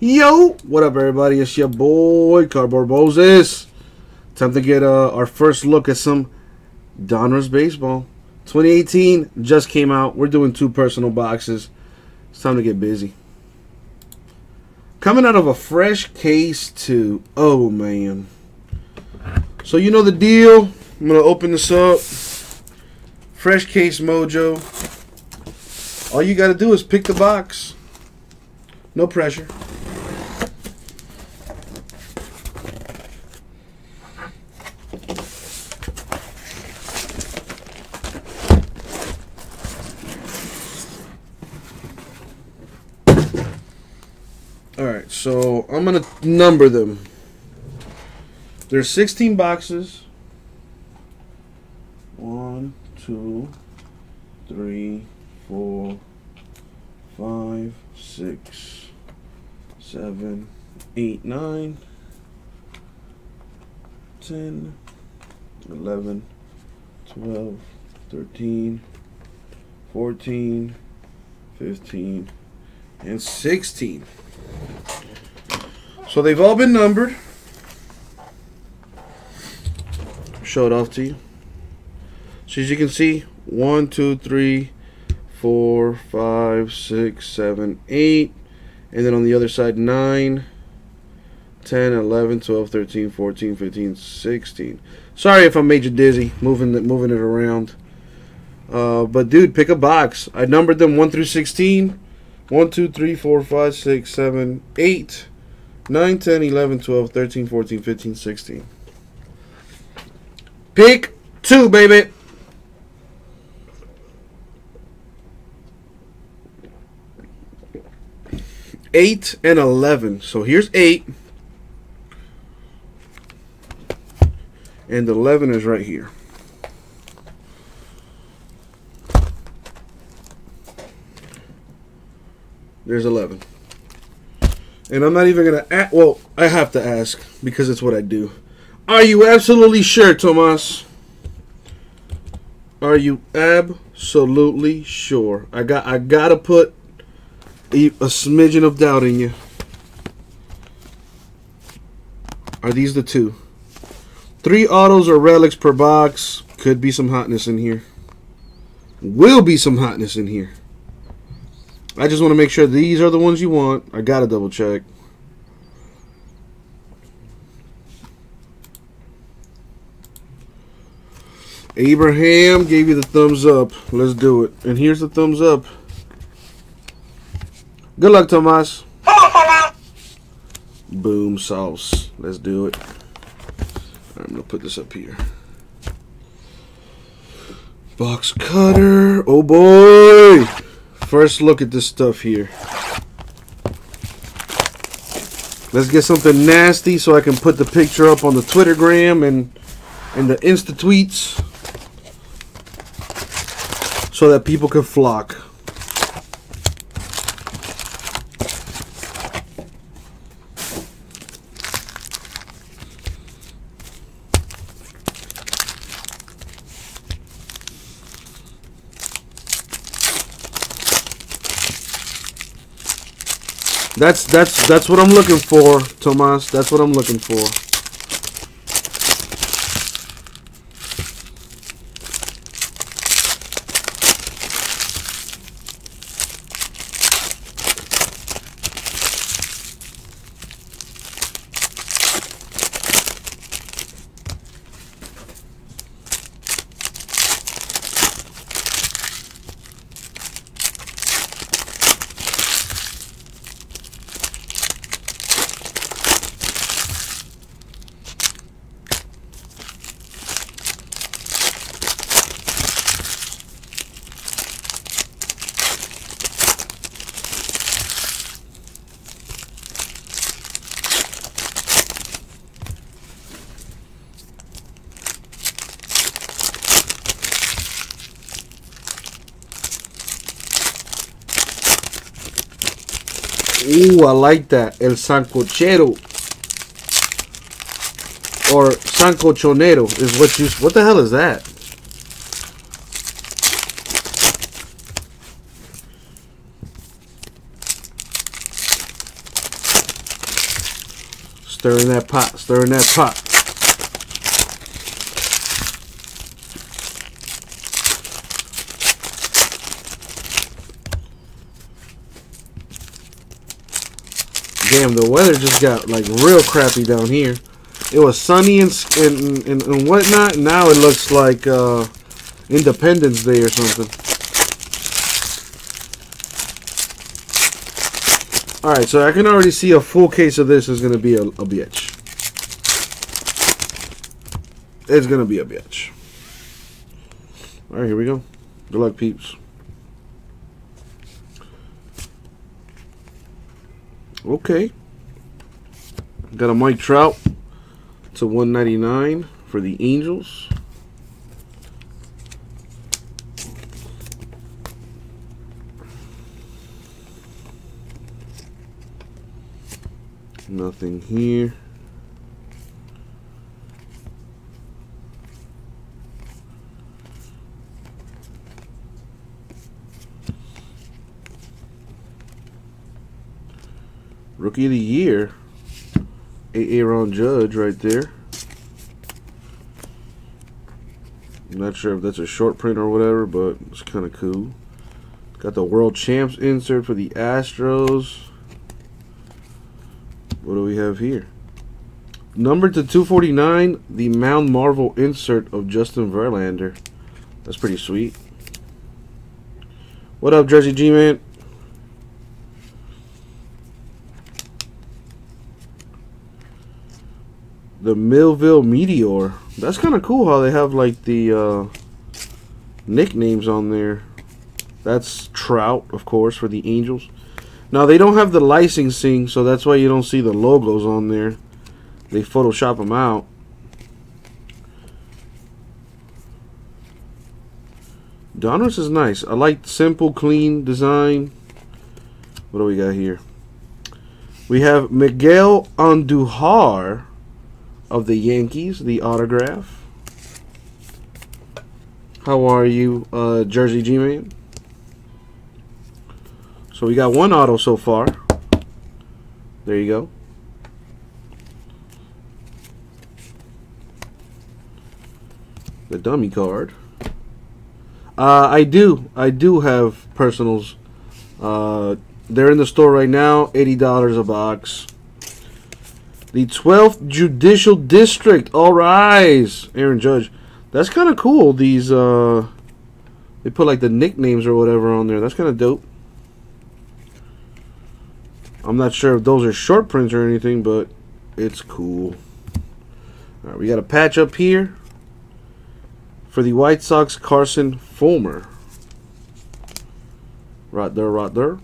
Yo, what up, everybody? It's your boy Cardboard Moses. Time to get uh, our first look at some Donruss baseball. 2018 just came out. We're doing two personal boxes. It's time to get busy. Coming out of a fresh case, too. Oh man. So you know the deal. I'm gonna open this up. Fresh case mojo. All you gotta do is pick the box. No pressure. Alright, so I'm gonna number them. There's 16 boxes. One, two, three, four, five, six, seven, eight, nine, ten, eleven, twelve, thirteen, fourteen, fifteen, and 16. So they've all been numbered. Show it off to you. So as you can see, one, two, three, four, five, six, seven, eight. And then on the other side, 9, 10, 11, 12, 13, 14, 15, 16. Sorry if I made you dizzy moving it, moving it around. Uh, but dude, pick a box. I numbered them 1 through 16. 1, 2, 3, 4, 5, 6, 7, 8, 9, 10, 11, 12, 13, 14, 15, 16. Pick two, baby. Eight and eleven. So here's eight. And eleven is right here. There's 11. And I'm not even going to... ask. Well, I have to ask because it's what I do. Are you absolutely sure, Tomas? Are you absolutely sure? I got I got to put a, a smidgen of doubt in you. Are these the two? Three autos or relics per box. Could be some hotness in here. Will be some hotness in here. I just want to make sure these are the ones you want. I got to double check. Abraham gave you the thumbs up. Let's do it. And here's the thumbs up. Good luck, Tomas. Boom sauce. Let's do it. I'm going to put this up here. Box cutter. Oh boy. First look at this stuff here. Let's get something nasty so I can put the picture up on the Twittergram and and the Insta tweets so that people can flock. That's that's that's what I'm looking for, Tomas. That's what I'm looking for. Ooh, I like that. El Sancochero. Or Sancochonero is what you... What the hell is that? Stirring that pot. Stirring that pot. Damn, the weather just got like real crappy down here. It was sunny and and, and, and whatnot. Now it looks like uh, Independence Day or something. Alright, so I can already see a full case of this is going to be a, a bitch. It's going to be a bitch. Alright, here we go. Good luck, peeps. Okay. Got a Mike Trout to 199 for the Angels. Nothing here. Rookie of the Year, Aaron Judge right there. I'm not sure if that's a short print or whatever, but it's kind of cool. Got the World Champs insert for the Astros. What do we have here? Number to 249, the Mound Marvel insert of Justin Verlander. That's pretty sweet. What up, Jersey G-Man? The Millville Meteor. That's kind of cool how they have like the uh, nicknames on there. That's Trout, of course, for the Angels. Now they don't have the licensing, so that's why you don't see the logos on there. They Photoshop them out. Donruss is nice. I like simple, clean design. What do we got here? We have Miguel Andujar of the Yankees, the autograph. How are you, uh, Jersey G-Man? So we got one auto so far. There you go. The dummy card. Uh, I do. I do have personals. Uh, they're in the store right now. $80 a box. The 12th Judicial District. All rise. Aaron Judge. That's kind of cool. These, uh, they put like the nicknames or whatever on there. That's kind of dope. I'm not sure if those are short prints or anything, but it's cool. All right, we got a patch up here for the White Sox, Carson Fulmer. Right there, right there.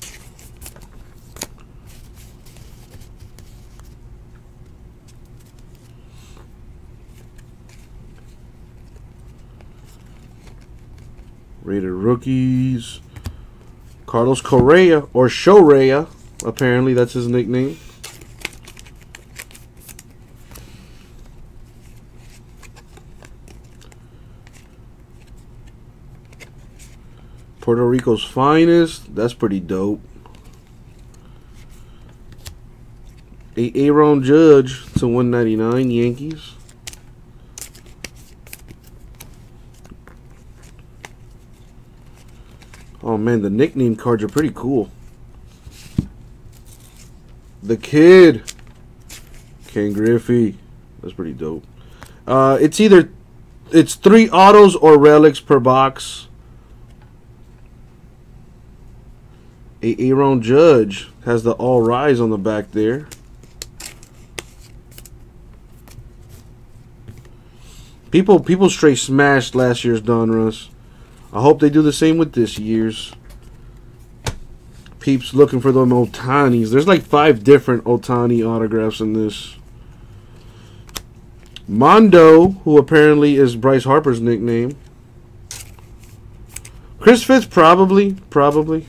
Rated rookies. Carlos Correa, or Shorea, apparently that's his nickname. Puerto Rico's finest. That's pretty dope. A Aaron Judge to 199 Yankees. Oh man, the nickname cards are pretty cool. The Kid. Ken Griffey. That's pretty dope. Uh, it's either it's three autos or relics per box. A Aaron Judge has the all rise on the back there. People people straight smashed last year's Donruss. I hope they do the same with this year's. Peeps looking for them Ohtanis. There's like five different Ohtani autographs in this. Mondo, who apparently is Bryce Harper's nickname. Chris Fitz, probably. Probably.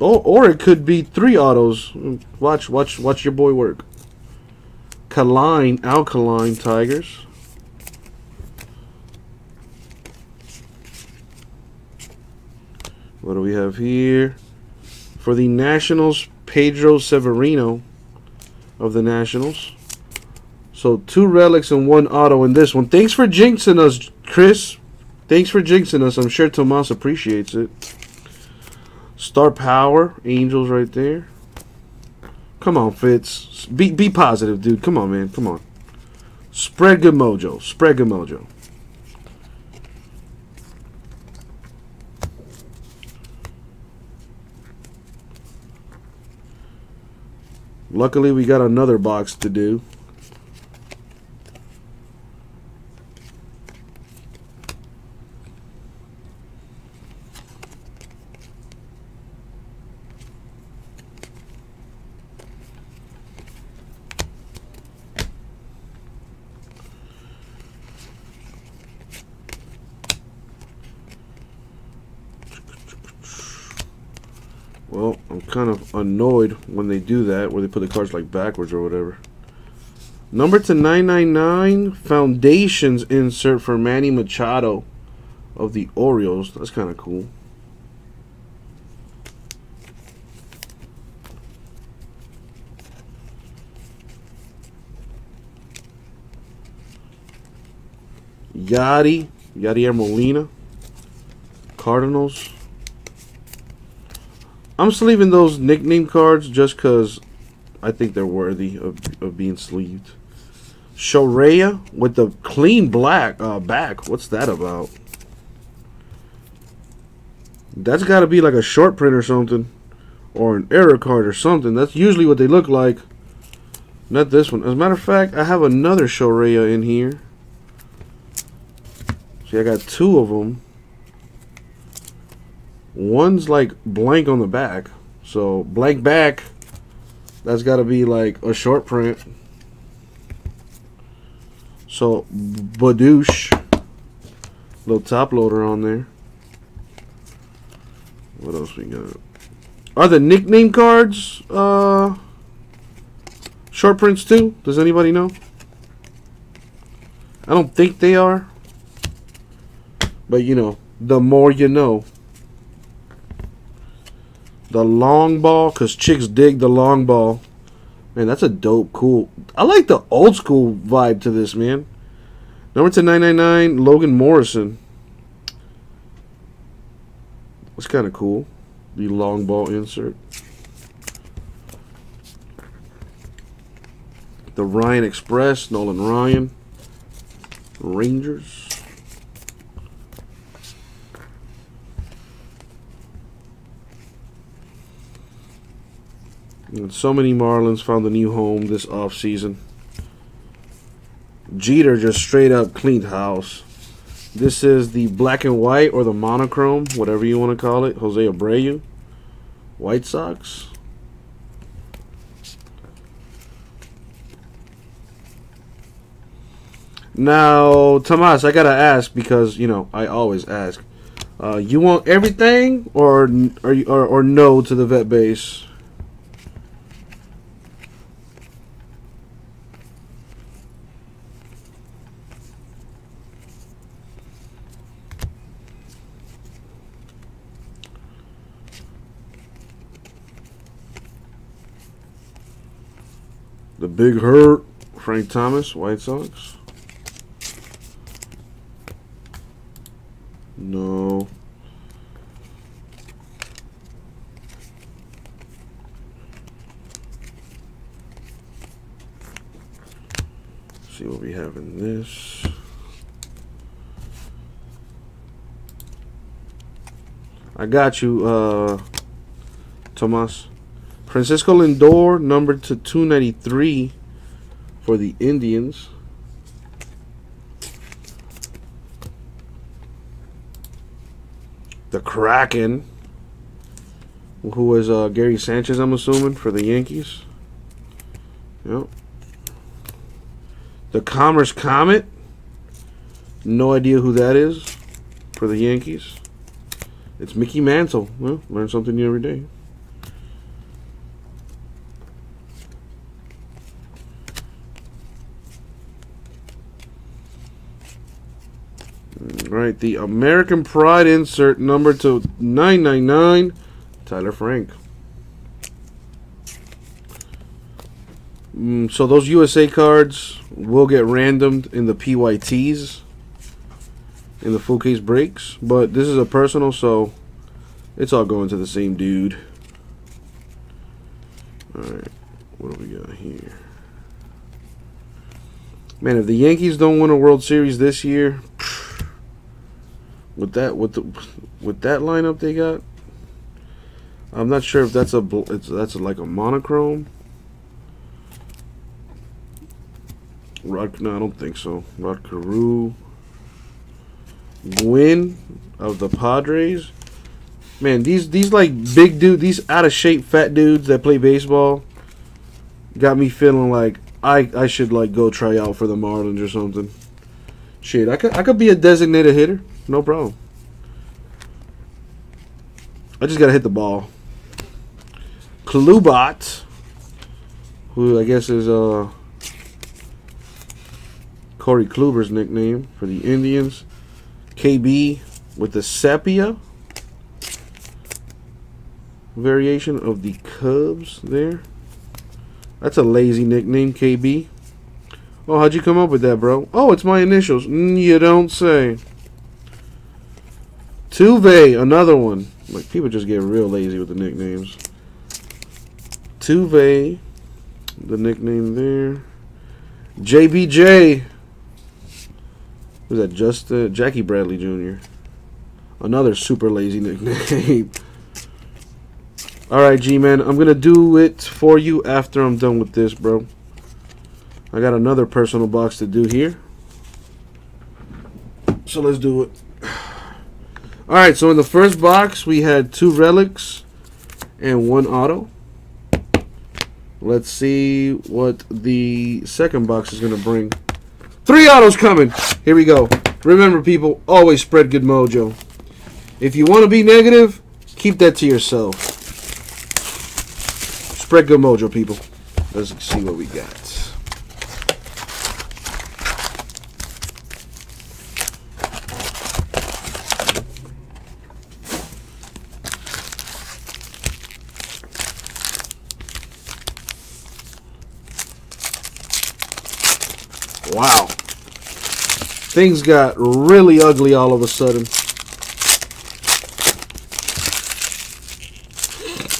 Oh, or it could be three autos. Watch, watch, watch your boy work. Kaline, Al Kaline Tigers. What do we have here? For the Nationals, Pedro Severino of the Nationals. So two relics and one auto in this one. Thanks for jinxing us, Chris. Thanks for jinxing us. I'm sure Tomas appreciates it. Star Power, Angels right there. Come on, Fitz. Be be positive, dude. Come on, man. Come on. Spread good mojo. Spread good mojo. Luckily, we got another box to do. Well, I'm kind of annoyed when they do that, where they put the cards like backwards or whatever. Number to 999, Foundations insert for Manny Machado of the Orioles. That's kind of cool. Yadi, Yadier Molina, Cardinals. I'm sleeving those nickname cards just because I think they're worthy of, of being sleeved. Shoreya with the clean black uh, back. What's that about? That's got to be like a short print or something. Or an error card or something. That's usually what they look like. Not this one. As a matter of fact, I have another Shoreya in here. See, I got two of them. One's like blank on the back. So blank back, that's got to be like a short print. So Badouche, little top loader on there. What else we got? Are the nickname cards uh, short prints too? Does anybody know? I don't think they are. But you know, the more you know. The long ball, because chicks dig the long ball. Man, that's a dope, cool. I like the old school vibe to this, man. Number to 999, Logan Morrison. That's kind of cool. The long ball insert. The Ryan Express, Nolan Ryan. Rangers. And so many Marlins found a new home this offseason. Jeter just straight up cleaned house. This is the black and white or the monochrome, whatever you want to call it. Jose Abreu. White Sox. Now, Tomas, I gotta ask because you know I always ask. Uh, you want everything, or or, or or no to the vet base? The Big Hurt, Frank Thomas, White Sox. No. see what we have in this. I got you, uh, Tomas. Francisco Lindor, numbered to 293 for the Indians. The Kraken, who was uh, Gary Sanchez, I'm assuming, for the Yankees. Yep. The Commerce Comet. No idea who that is for the Yankees. It's Mickey Mantle. Well, learn something new every day. All right, the American Pride insert number to 999, Tyler Frank. Mm, so those USA cards will get randomed in the PYTs, in the full case breaks, but this is a personal, so it's all going to the same dude. Alright, what do we got here? Man, if the Yankees don't win a World Series this year, phew, with that with the with that lineup they got, I'm not sure if that's a it's, that's like a monochrome. Rod, no, I don't think so. Rod Carew, Gwynn of the Padres. Man, these these like big dude, these out of shape fat dudes that play baseball, got me feeling like I I should like go try out for the Marlins or something. Shit, I could I could be a designated hitter, no problem. I just gotta hit the ball. Klubot, who I guess is uh Corey Kluber's nickname for the Indians. KB with the sepia variation of the Cubs there. That's a lazy nickname, KB. Oh, how'd you come up with that, bro? Oh, it's my initials. Mm, you don't say. Tuve, another one. Like, people just get real lazy with the nicknames. Tuve, the nickname there. JBJ. Who's that? Just uh, Jackie Bradley Jr. Another super lazy nickname. Alright, G-Man. I'm going to do it for you after I'm done with this, bro. I got another personal box to do here. So let's do it. Alright, so in the first box, we had two relics and one auto. Let's see what the second box is going to bring. Three autos coming. Here we go. Remember, people, always spread good mojo. If you want to be negative, keep that to yourself. Spread good mojo, people. Let's see what we got. Wow. Things got really ugly all of a sudden.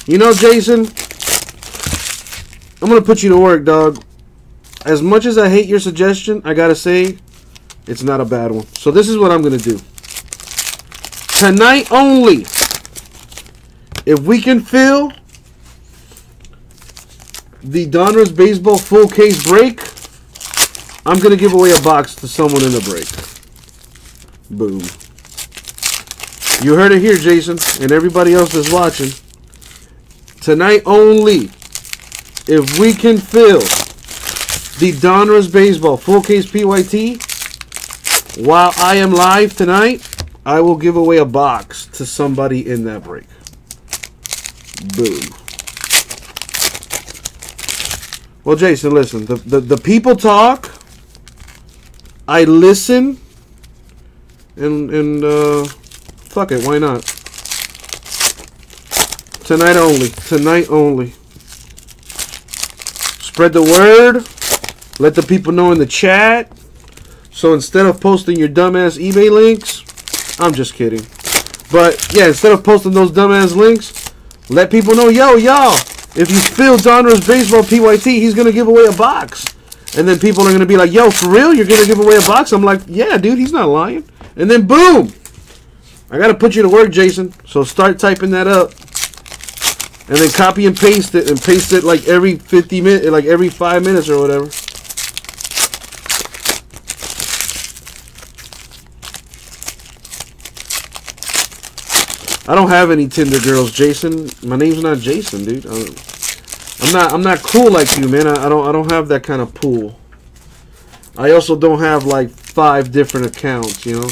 You know, Jason, I'm going to put you to work, dog. As much as I hate your suggestion, I got to say, it's not a bad one. So this is what I'm going to do. Tonight only, if we can fill the Donruss Baseball full case break, I'm going to give away a box to someone in the break. Boom. You heard it here, Jason, and everybody else that's watching. Tonight only, if we can fill the Donruss Baseball full case PYT while I am live tonight, I will give away a box to somebody in that break. Boom. Well, Jason, listen. The, the, the people talk. I listen. And, and uh, fuck it. Why not? Tonight only. Tonight only. Spread the word. Let the people know in the chat. So instead of posting your dumbass eBay links, I'm just kidding. But yeah, instead of posting those dumbass links, let people know, yo, y'all, if you fill Donruss Baseball PYT, he's going to give away a box. And then people are going to be like, yo, for real? You're going to give away a box? I'm like, yeah, dude, he's not lying. And then boom! I got to put you to work, Jason. So start typing that up and then copy and paste it and paste it like every 50 minutes like every five minutes or whatever I don't have any Tinder girls, Jason. My name's not Jason, dude. I'm not. I'm not cool like you, man. I, I don't. I don't have that kind of pool. I also don't have like five different accounts, you know.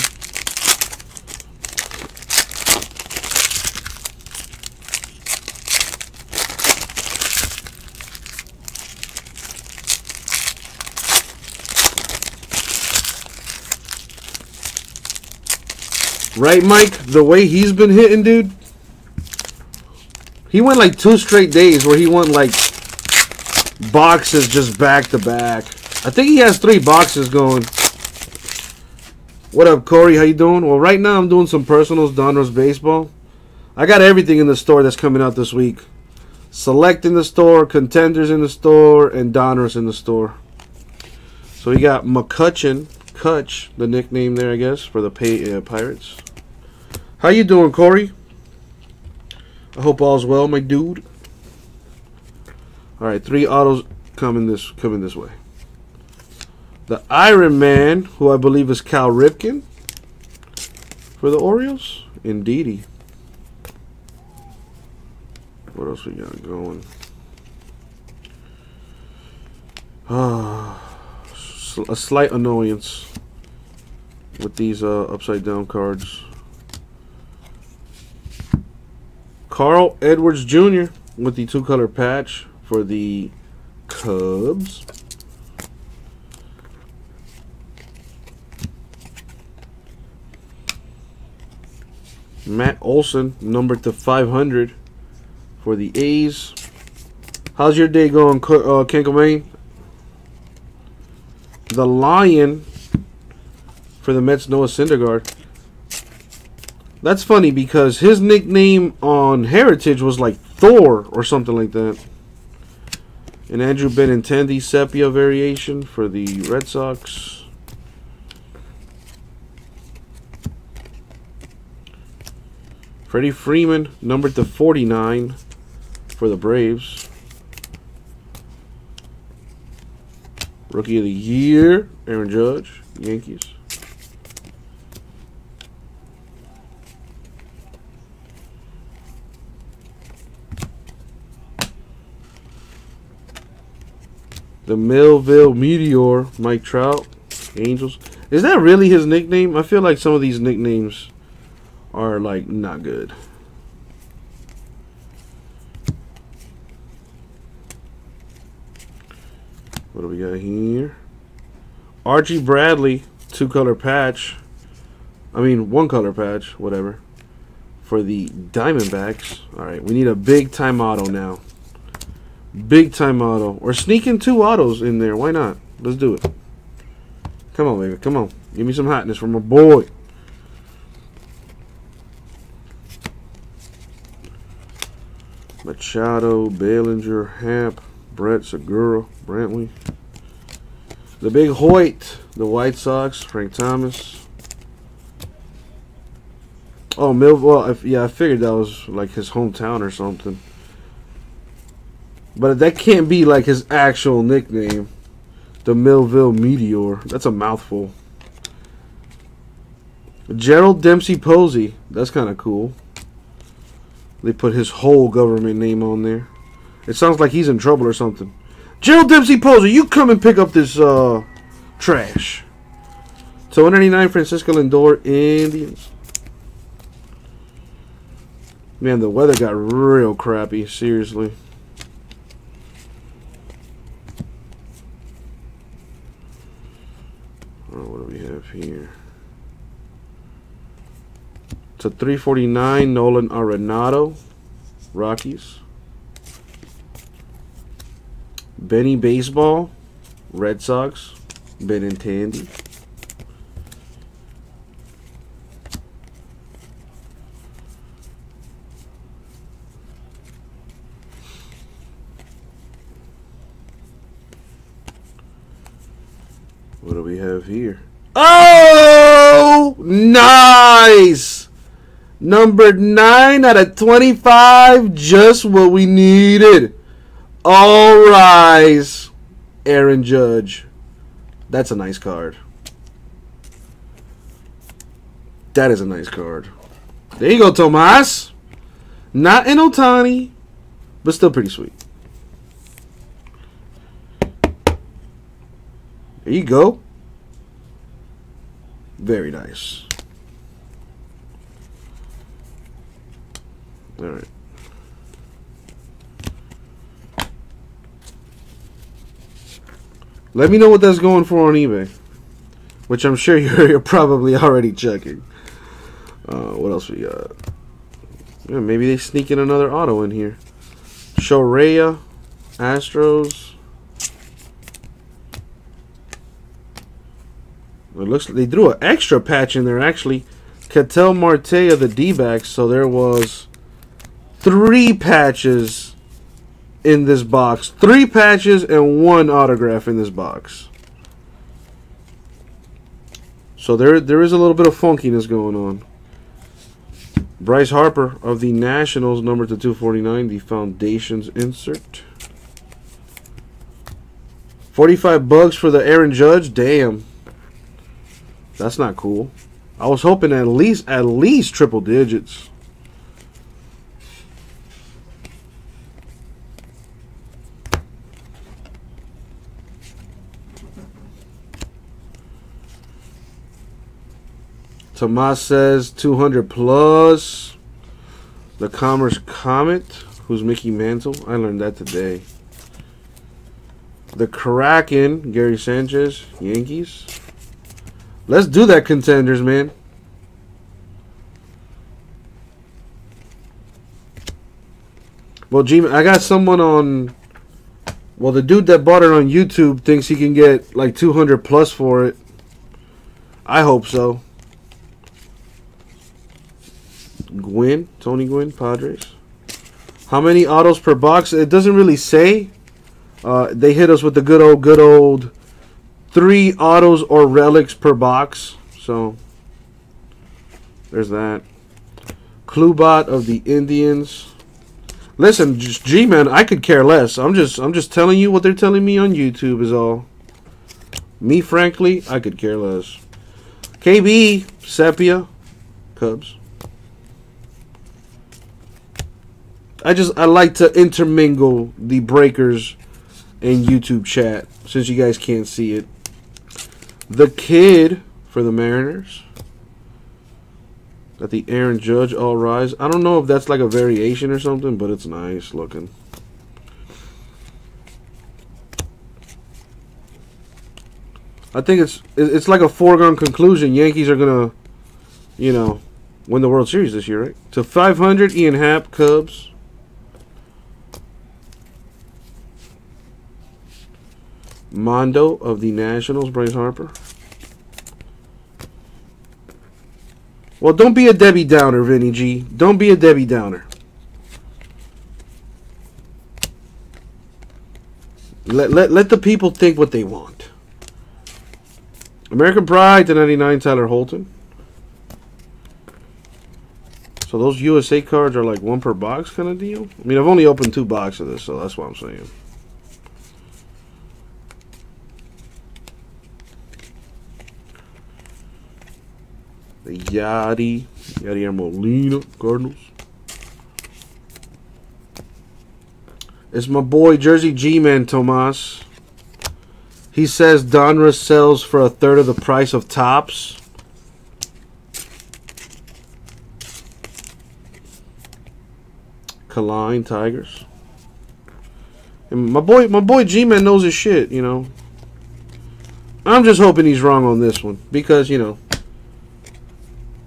Right, Mike? The way he's been hitting, dude. He went like two straight days where he won like boxes just back to back. I think he has three boxes going. What up, Corey? How you doing? Well, right now I'm doing some personals, Donruss Baseball. I got everything in the store that's coming out this week. Select in the store, Contenders in the store, and Donruss in the store. So we got McCutcheon, Kutch, the nickname there, I guess, for the pay, uh, Pirates. How you doing, Corey? I hope all's well, my dude. All right, three autos coming this coming this way. The Iron Man, who I believe is Cal Ripken for the Orioles. Indeedy. What else we got going? Ah, a slight annoyance with these uh, upside down cards. Carl Edwards Jr. with the two color patch for the Cubs. Matt Olson, number to 500 for the A's. How's your day going, uh, Kinklemane? The Lion for the Mets, Noah Syndergaard. That's funny because his nickname on Heritage was like Thor or something like that. An Andrew Benintendi sepia variation for the Red Sox. Freddie Freeman, numbered to 49 for the Braves. Rookie of the Year, Aaron Judge, Yankees. The Millville Meteor, Mike Trout, Angels. Is that really his nickname? I feel like some of these nicknames are like not good. What do we got here? Archie Bradley, two color patch. I mean, one color patch, whatever. For the Diamondbacks. All right, we need a big time auto now. Big time auto. Or sneaking two autos in there. Why not? Let's do it. Come on, baby. Come on. Give me some hotness from a boy. Machado, Bellinger, Happ, Brett, Segura, Brantley. The big Hurt, the White Sox, Frank Thomas. Oh, Mill. Well, yeah, I figured that was like his hometown or something. But that can't be like his actual nickname. The Millville Meteor. That's a mouthful. Gerald Dempsey Posey. That's kind of cool. They put his whole government name on there. It sounds like he's in trouble or something. Gerald Dempsey Posey, you come and pick up this uh, trash. So 199 Francisco Lindor Indians. Man, the weather got real crappy. Seriously. Oh, what do we have here? A 349 Nolan Arenado, Rockies. Benny Baseball, Red Sox, Benintendi. What do we have here? Oh, nice! Number 9 out of 25, just what we needed. All rise, Aaron Judge. That's a nice card. That is a nice card. There you go, Tomas. Not an Ohtani, but still pretty sweet. There you go. Very nice. All right. Let me know what that's going for on eBay. Which I'm sure you're, you're probably already checking. Uh, what else we got? Yeah, maybe they sneak in another auto in here. Shoreya, Astros. It looks like they threw an extra patch in there actually. Ketel Marte of the D-backs. So there was three patches in this box. Three patches and one autograph in this box. So there there is a little bit of funkiness going on. Bryce Harper of the Nationals, number to 249, the Foundations insert. 45 bucks for the Aaron Judge. Damn. That's not cool. I was hoping at least at least triple digits. Tomas says 200 plus. The Commerce Comet, who's Mickey Mantle. I learned that today. The Kraken, Gary Sanchez, Yankees. Let's do that, contenders, man. Well, G, I got someone on. Well, the dude that bought it on YouTube thinks he can get like 200 plus for it. I hope so. Gwynn, Tony Gwynn, Padres. How many autos per box? It doesn't really say. Uh, they hit us with the good old, good old three autos or relics per box. So there's that. Klubot of the Indians. Listen, G-man, I could care less. I'm just, I'm just telling you what they're telling me on YouTube is all. Me, frankly, I could care less. KB, Sepia, Cubs. I just I like to intermingle the breakers in YouTube chat since you guys can't see it. The kid for the Mariners. Got the Aaron Judge all rise. I don't know if that's like a variation or something, but it's nice looking. I think it's it's like a foregone conclusion. Yankees are gonna, you know, win the World Series this year, right? To 500, Ian Happ, Cubs. Mondo of the Nationals, Bryce Harper. Well, don't be a Debbie Downer, Vinny G. Don't be a Debbie Downer. Let, let, let the people think what they want. American Pride to 99, Tyler Holton. So those USA cards are like one per box kind of deal? I mean, I've only opened two boxes of this, so that's what I'm saying. Yadi, Yadier Molina, Cardinals. It's my boy Jersey G-Man, Tomas. He says Donruss sells for a third of the price of Topps. Kaline Tigers. And my boy, my boy G-Man knows his shit, you know. I'm just hoping he's wrong on this one because, you know,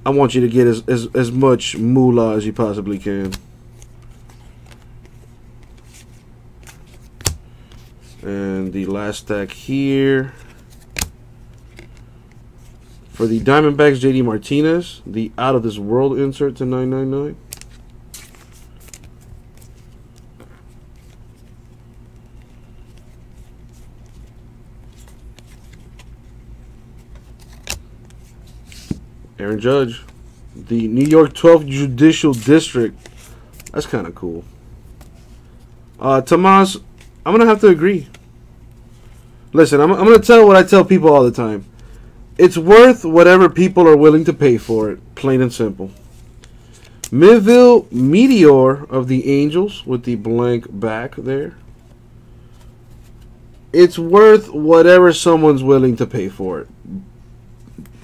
I want you to get as, as, as much moolah as you possibly can. And the last stack here. For the Diamondbacks, JD Martinez, the Out of This World insert to 999. Aaron Judge, the New York 12th Judicial District. That's kind of cool. Uh, Tomas, I'm going to have to agree. Listen, I'm, I'm going to tell what I tell people all the time. It's worth whatever people are willing to pay for it, plain and simple. Millville Meteor of the Angels with the blank back there. It's worth whatever someone's willing to pay for it.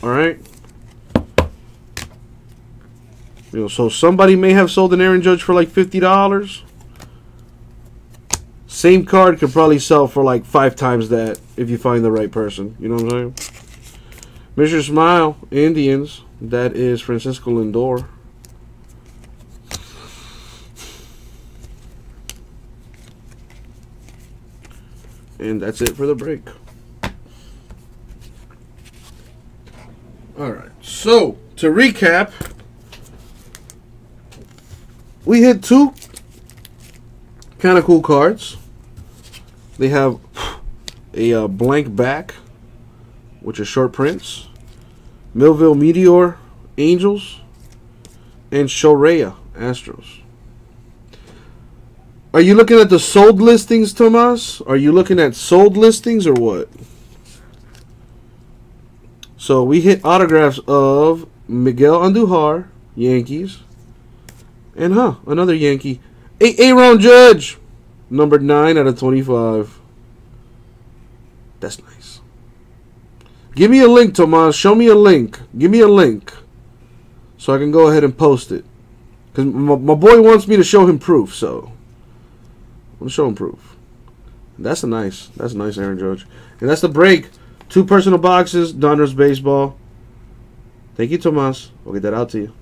All right? You know, so somebody may have sold an Aaron Judge for like fifty dollars. Same card could probably sell for like five times that if you find the right person. You know what I'm saying? Mr. Smile, Indians. That is Francisco Lindor. And that's it for the break. All right. So, to recap, we hit two kind of cool cards. They have a uh, blank back, which is short prints, Millville Meteor, Angels, and Shoreya, Astros. Are you looking at the sold listings, Tomas? Are you looking at sold listings or what? So we hit autographs of Miguel Andujar, Yankees, and huh, another Yankee, a Aaron Judge, number nine out of twenty-five. That's nice. Give me a link, Tomas. Show me a link. Give me a link, so I can go ahead and post it. Cause my, my boy wants me to show him proof, so. I'm gonna show him proof. That's a nice. That's a nice Aaron Judge. And that's the break. Two personal boxes, Donruss Baseball. Thank you, Tomas. We'll get that out to you.